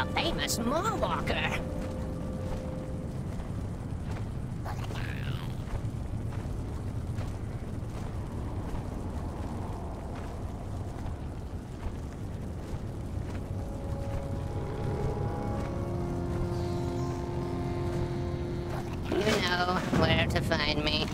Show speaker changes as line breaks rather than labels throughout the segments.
the famous Mawwalker. You know where to find me.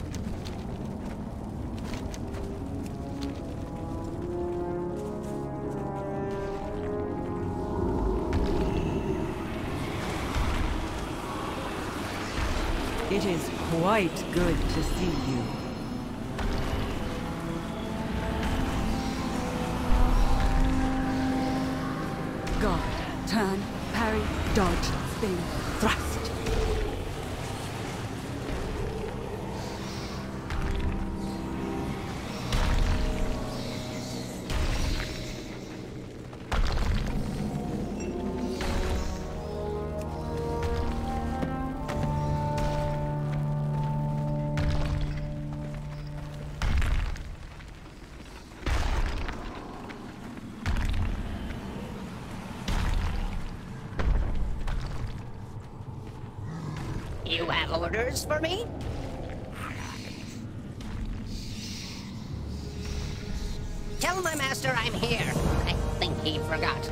It is quite good to see you. Guard, turn, parry, dodge, spin, thrust.
You have orders for me? Tell my master I'm here. I think he forgot.